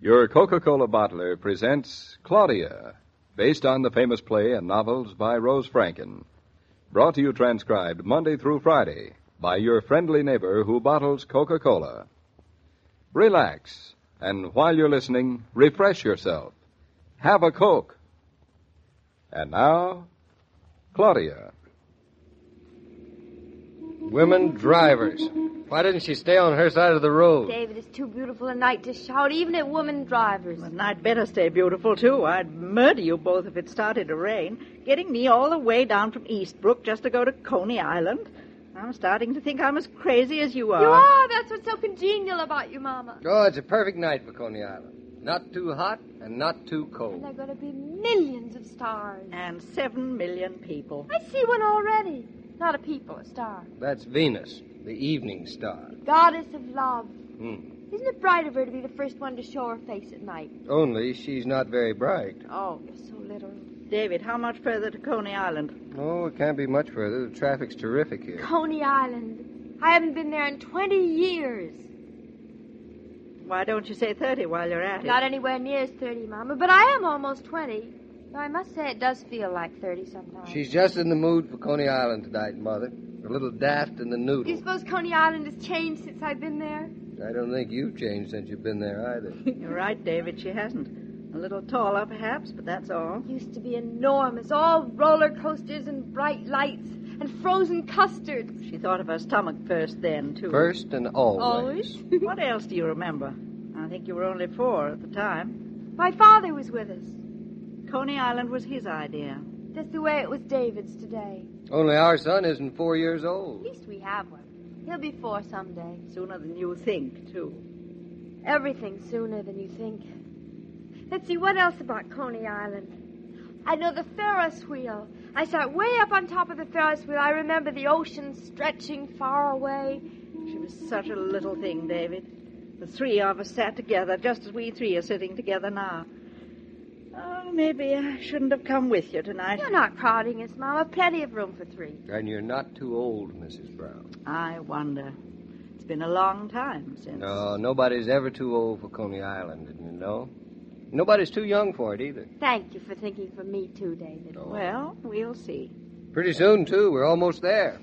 Your Coca Cola bottler presents Claudia, based on the famous play and novels by Rose Franken. Brought to you transcribed Monday through Friday by your friendly neighbor who bottles Coca Cola. Relax, and while you're listening, refresh yourself. Have a Coke. And now, Claudia. Women drivers. Why didn't she stay on her side of the road? David, it's too beautiful a night to shout, even at women drivers. Well, And I'd better stay beautiful, too. I'd murder you both if it started to rain. Getting me all the way down from Eastbrook just to go to Coney Island. I'm starting to think I'm as crazy as you are. You are. That's what's so congenial about you, Mama. Oh, it's a perfect night for Coney Island. Not too hot and not too And cold. there are going to be millions of stars. And seven million people. I see one already. Not a people, a star. That's Venus, the evening star. The Goddess of love. Hmm. Isn't it bright of her to be the first one to show her face at night? Only she's not very bright. Oh, you're so little. David, how much further to Coney Island? Oh, it can't be much further. The traffic's terrific here. Coney Island. I haven't been there in 20 years. Why don't you say 30 while you're at it? Not anywhere near as 30, Mama, but I am almost 20. Though I must say it does feel like 30 sometimes. She's just in the mood for Coney Island tonight, Mother. A little daft in the Do you suppose Coney Island has changed since I've been there? I don't think you've changed since you've been there either. You're right, David. She hasn't. A little taller, perhaps, but that's all. Used to be enormous, all roller coasters and bright lights and frozen custards. She thought of her stomach first then, too. First and always. Always. What else do you remember? I think you were only four at the time. My father was with us. Coney Island was his idea. Just the way it was David's today. Only our son isn't four years old. At least we have one. He'll be four someday. Sooner than you think, too. Everything sooner than you think. Let's see, what else about Coney Island? I know the Ferris wheel. I sat way up on top of the Ferris wheel. I remember the ocean stretching far away. She was such a little thing, David. The three of us sat together, just as we three are sitting together now. Oh, maybe I shouldn't have come with you tonight. You're not crowding us, Mama. Plenty of room for three. And you're not too old, Mrs. Brown. I wonder. It's been a long time since. No, nobody's ever too old for Coney Island, didn't you know? Nobody's too young for it either. Thank you for thinking for me, too, David. Oh. Well, we'll see. Pretty soon, too. We're almost there.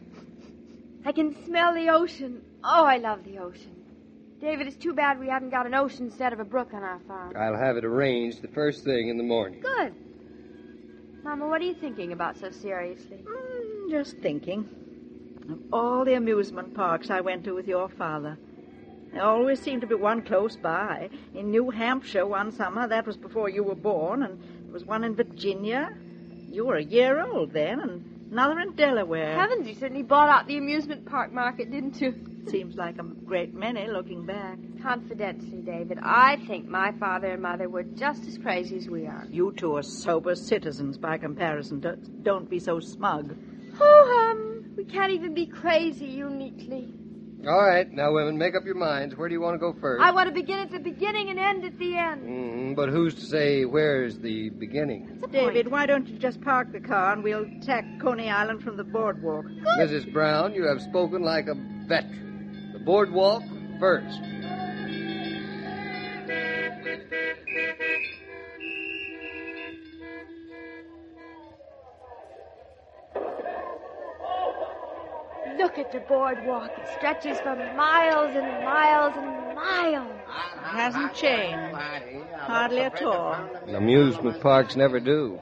I can smell the ocean. Oh, I love the ocean. David, it's too bad we haven't got an ocean instead of a brook on our farm. I'll have it arranged the first thing in the morning. Good. Mama, what are you thinking about so seriously? Mm, just thinking. Of all the amusement parks I went to with your father. There always seemed to be one close by. In New Hampshire one summer, that was before you were born, and there was one in Virginia. You were a year old then, and another in Delaware. Heavens, you certainly bought out the amusement park market, didn't you? Seems like a great many looking back. Confidentially, David, I think my father and mother were just as crazy as we are. You two are sober citizens by comparison. Don't, don't be so smug. Oh, um, we can't even be crazy uniquely. All right, now, women, make up your minds. Where do you want to go first? I want to begin at the beginning and end at the end. Mm, but who's to say where's the beginning? The David, point? why don't you just park the car and we'll tack Coney Island from the boardwalk? Mrs. Brown, you have spoken like a veteran. The boardwalk first. Look at the boardwalk. It stretches for miles and miles and miles. It hasn't changed. Hardly at all. Amusement parks never do.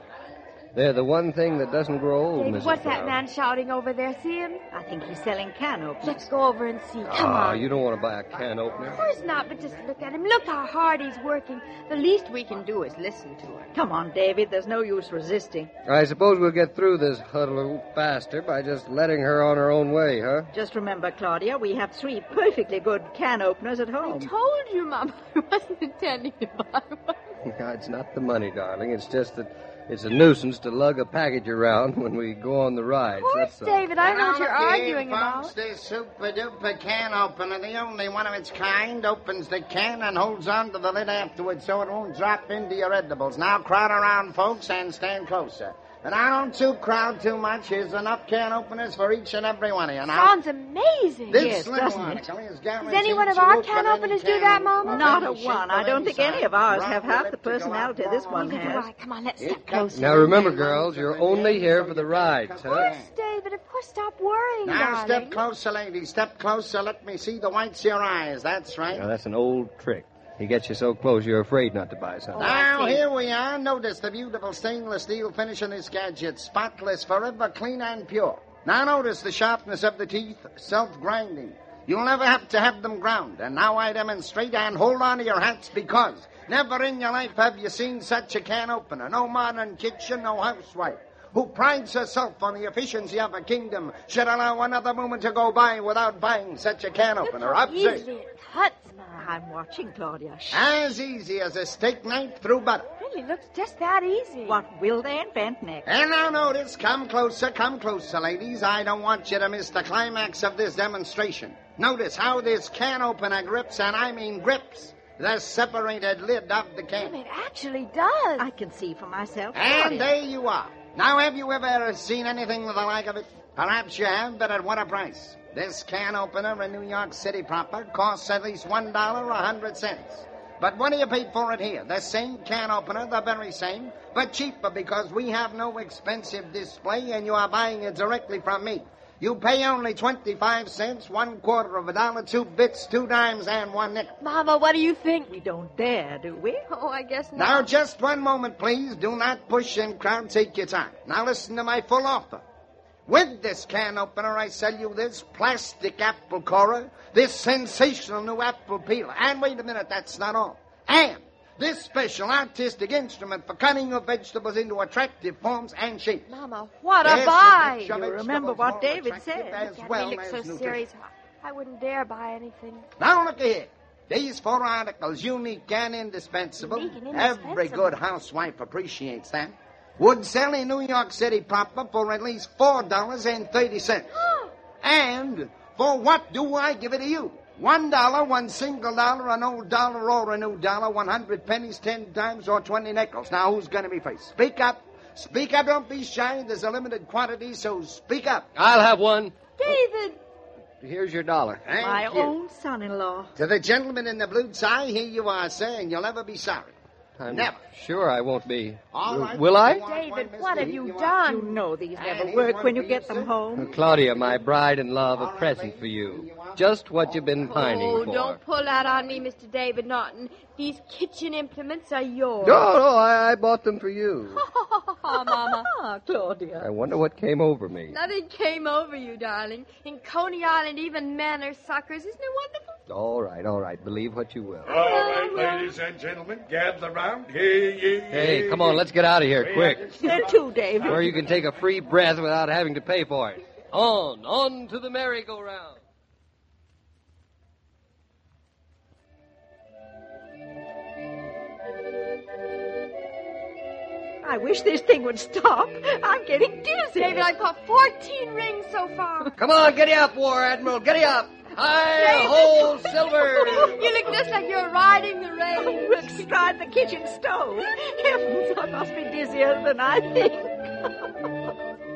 They're the one thing that doesn't grow old, David, Mrs. what's that man shouting over there? See him? I think he's selling can openers. Let's go over and see. Come Ah, on. you don't want to buy a can opener. Of course not, but just look at him. Look how hard he's working. The least we can do is listen to him. Come on, David. There's no use resisting. I suppose we'll get through this huddle faster by just letting her on her own way, huh? Just remember, Claudia, we have three perfectly good can openers at home. I told you, Mama. I wasn't intending to buy one. No, it's not the money, darling. It's just that it's a nuisance to lug a package around when we go on the rides. Of course, That's all. David. I know what you're Now, look here, arguing folks, about. This super duper can opener, the only one of its kind, opens the can and holds on to the lid afterwards so it won't drop into your edibles. Now crowd around, folks, and stand closer. But now don't you crowd too much. Here's enough can openers for each and every one of you. Now, Sounds amazing. this Yes, little doesn't it? article is Does any one of our can any openers do that, Mama? Not any a one. I don't think any of ours have half the to go out personality this one way. Neither do has. I. Come on, let's step closer. Now remember, girls, you're only here for the ride, Of course, David. Of course, stop worrying, Now darling. step closer, ladies. Step closer. Let me see the whites of your eyes. That's right. Now, that's an old trick. He gets you so close you're afraid not to buy something. Now, here we are. Notice the beautiful stainless steel finish on this gadget. Spotless, forever clean and pure. Now, notice the sharpness of the teeth, self-grinding. You'll never have to have them ground. And now I demonstrate and hold on to your hats because never in your life have you seen such a can opener. No modern kitchen, no housewife who prides herself on the efficiency of her kingdom should allow another moment to go by without buying such a can opener. how Observe. easily it cuts, Mom. I'm watching, Claudia. Shh. As easy as a steak knife through butter. really looks just that easy. What will they invent next? And now notice, come closer, come closer, ladies. I don't want you to miss the climax of this demonstration. Notice how this can opener grips, and I mean grips, the separated lid of the can. It actually does. I can see for myself. And Claudia. there you are. Now, have you ever seen anything with the like of it? Perhaps you have, but at what a price? This can opener in New York City proper costs at least one dollar a hundred cents. But what do you pay for it here? The same can opener, the very same, but cheaper because we have no expensive display and you are buying it directly from me. You pay only 25 cents, one quarter of a dollar, two bits, two dimes, and one nickel. Mama, what do you think? We don't dare, do we? Oh, I guess not. Now, just one moment, please. Do not push and crowd. Take your time. Now, listen to my full offer. With this can opener, I sell you this plastic apple corer, this sensational new apple peeler. And wait a minute, that's not all. And this special artistic instrument for cutting your vegetables into attractive forms and shapes. Mama, what a Yes, it buy. You remember what more David said. As Look at well me look as so nutritious. serious. I wouldn't dare buy anything. Now look here. These four articles, unique and indispensable. Unique and Every indispensable. Every good housewife appreciates that. Would sell in New York City proper for at least four dollars and thirty cents. and for what do I give it to you? One dollar, one single dollar, an old dollar or a new dollar, one hundred pennies, ten dimes, or twenty nickels. Now who's gonna be first? Speak up. Speak up, don't be shy. There's a limited quantity, so speak up. I'll have one. David, Here's your dollar. Thank My you. own son-in-law. To the gentleman in the blue tie, here you are, sir, and you'll never be sorry. I'm Never. sure I won't be. All right. Will I? David, what have you done? You know these never work when you you, get them home. Claudia, my bride and love, a present for you. Here you are. Just what you've been pining for. oh, for. don't pull that on me, Mr. David Naughton. These kitchen implements are yours. No, no, I, I bought them for you. oh, Mama. Ah, Claudia. I wonder what came over me. Nothing came over you, darling. In Coney Island, even men are suckers. Isn't it wonderful? All right, all right. Believe what you will. All right, ladies and gentlemen, gather around. Hey, hey, Hey, come on, let's get out of here, quick. There too, David. Where you can take a free breath without having to pay for it. On, on to the merry-go-round. I wish this thing would stop. I'm getting dizzy. David, I've caught 14 rings so far. Come on, giddy up, War Admiral, giddy up. Hi, ho, silver. you look just like you're riding the rain. We'll stride the kitchen stove. Heavens, I must be dizzier than I think.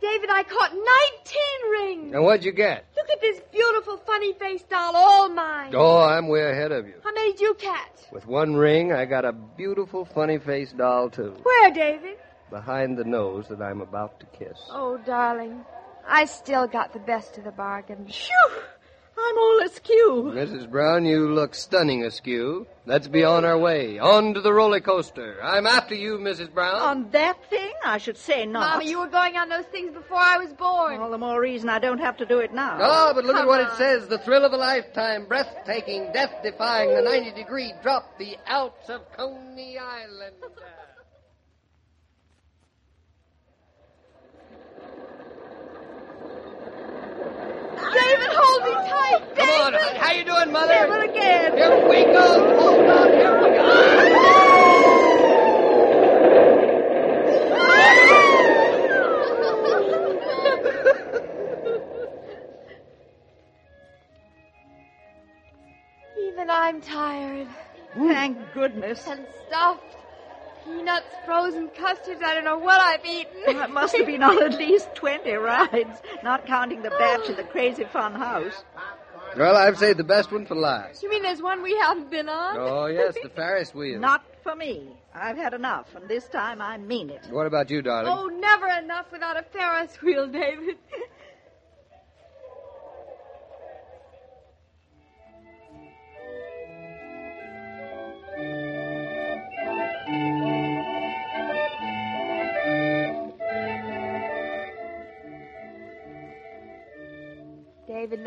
David, I caught 19 rings. And what'd you get? Look at this beautiful funny face doll, all mine. Oh, I'm way ahead of you. How many did you catch? With one ring, I got a beautiful funny-faced doll, too. Where, David? Behind the nose that I'm about to kiss. Oh, darling, I still got the best of the bargain. Phew! I'm all askew. Mrs. Brown, you look stunning askew. Let's be on our way. On to the roller coaster. I'm after you, Mrs. Brown. On that thing, I should say not. Mama, you were going on those things before I was born. All the more reason I don't have to do it now. Oh, but look at Come what it says. The thrill of a lifetime, breathtaking, death-defying, the 90-degree drop, the Alps of Coney Island. David, hold me tight. Come on, David. how you doing, Mother? Never again. Here we go. Hold on, here we go. Even I'm tired. Thank goodness. And stuffed. Peanuts, frozen custards, I don't know what I've eaten. I must have been on at least 20 rides, not counting the batch in the crazy fun house. Well, I've saved the best one for last. You mean there's one we haven't been on? Oh, yes, the Ferris wheel. Not for me. I've had enough, and this time I mean it. What about you, darling? Oh, never enough without a Ferris wheel, David.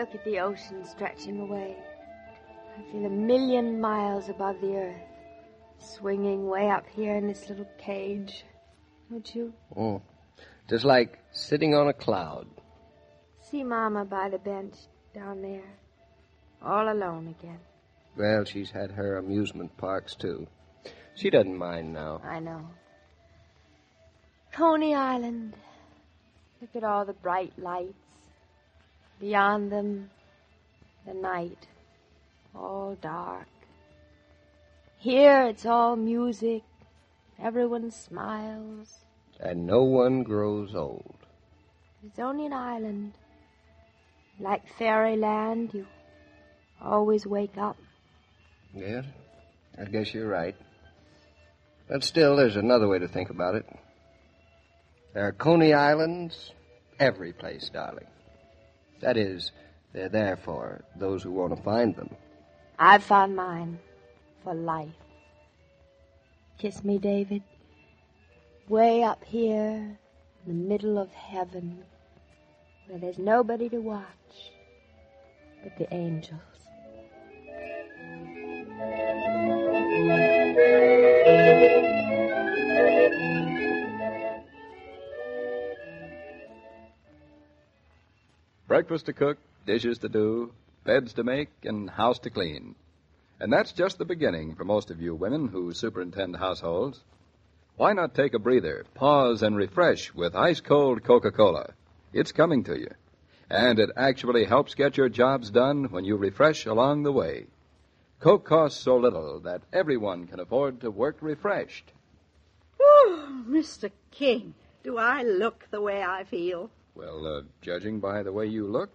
look at the ocean stretching away. I feel a million miles above the earth, swinging way up here in this little cage. Don't you? Oh, just like sitting on a cloud. See Mama by the bench down there, all alone again. Well, she's had her amusement parks, too. She doesn't mind now. I know. Coney Island. Look at all the bright lights. Beyond them, the night, all dark. Here it's all music. Everyone smiles. And no one grows old. It's only an island. Like fairyland, you always wake up. Yes, I guess you're right. But still, there's another way to think about it. There are Coney Islands every place, darling. That is, they're there for those who want to find them. I've found mine for life. Kiss me, David. Way up here in the middle of heaven where there's nobody to watch but the angels. Breakfast to cook, dishes to do, beds to make, and house to clean. And that's just the beginning for most of you women who superintend households. Why not take a breather, pause, and refresh with ice cold Coca Cola? It's coming to you. And it actually helps get your jobs done when you refresh along the way. Coke costs so little that everyone can afford to work refreshed. Whew, Mr. King, do I look the way I feel? Well, uh, judging by the way you look,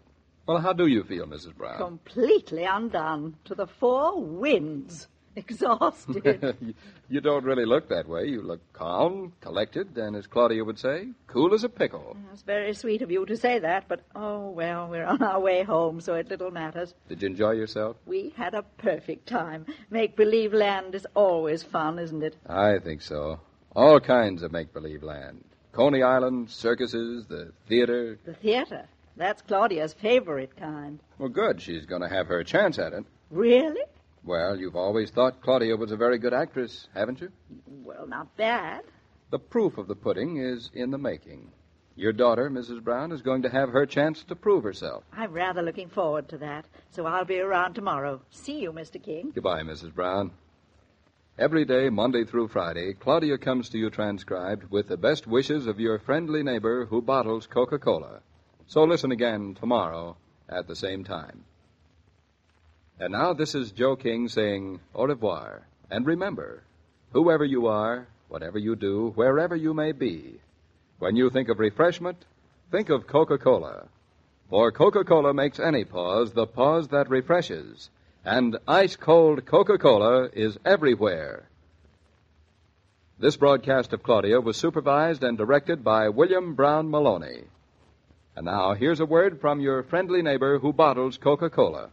well, how do you feel, Mrs. Brown? Completely undone, to the four winds. Exhausted. you don't really look that way. You look calm, collected, and as Claudia would say, cool as a pickle. It's very sweet of you to say that, but oh, well, we're on our way home, so it little matters. Did you enjoy yourself? We had a perfect time. Make believe land is always fun, isn't it? I think so. All kinds of make believe land. Coney Island, circuses, the theater. The theater. That's Claudia's favorite kind. Well, good. She's going to have her chance at it. Really? Well, you've always thought Claudia was a very good actress, haven't you? Well, not bad. The proof of the pudding is in the making. Your daughter, Mrs. Brown, is going to have her chance to prove herself. I'm rather looking forward to that, so I'll be around tomorrow. See you, Mr. King. Goodbye, Mrs. Brown. Every day, Monday through Friday, Claudia comes to you transcribed with the best wishes of your friendly neighbor who bottles Coca Cola. So listen again tomorrow at the same time. And now this is Joe King saying au revoir. And remember, whoever you are, whatever you do, wherever you may be, when you think of refreshment, think of Coca Cola. For Coca Cola makes any pause the pause that refreshes. And ice cold Coca Cola is everywhere. This broadcast of Claudia was supervised and directed by William Brown Meloney. And now, here's a word from your friendly neighbor who bottles Coca Cola.